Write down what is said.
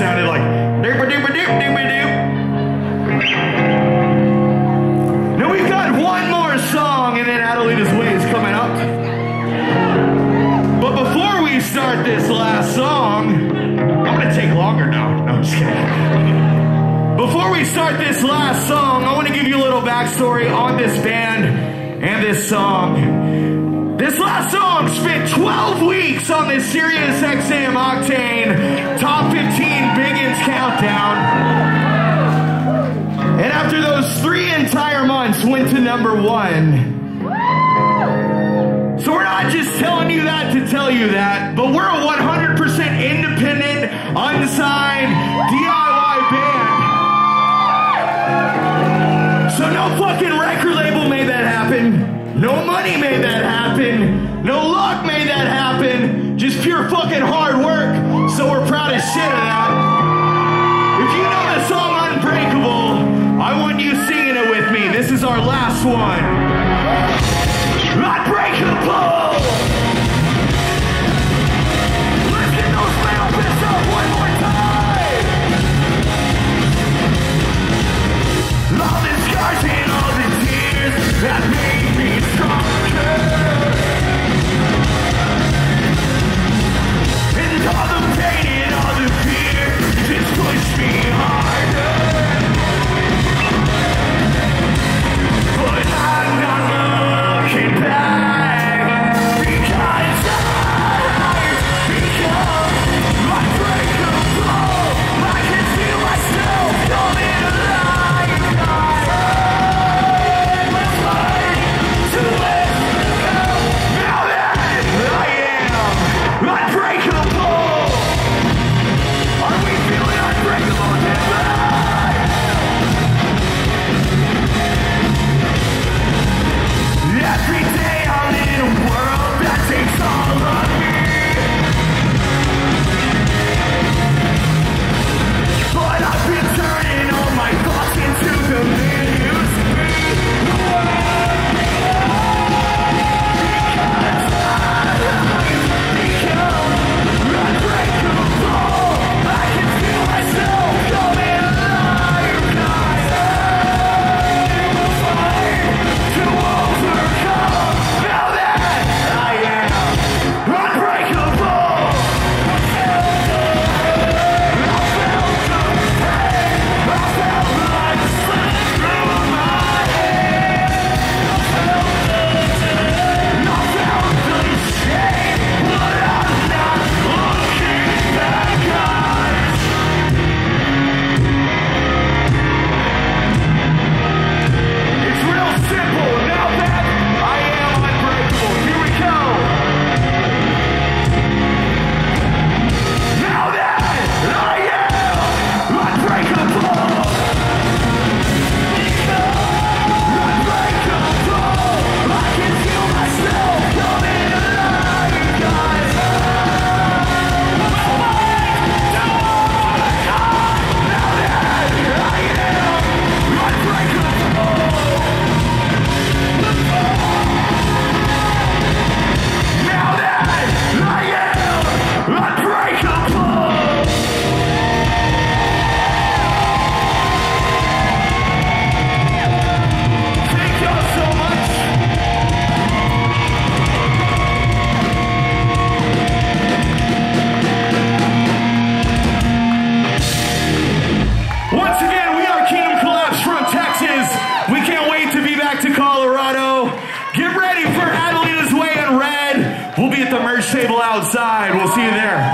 sounded like Now we've got one more song and then Adelitas Way is coming up. But before we start this last song, I'm gonna take longer now. No, I'm just kidding. Before we start this last song, I want to give you a little backstory on this band and this song. This last song spent 12 weeks on this Sirius XM Octane Top 15 that happen. No luck made that happen. Just pure fucking hard work. So we're proud as shit of that. If you know the song Unbreakable, I want you singing it with me. This is our last one. Unbreakable! there.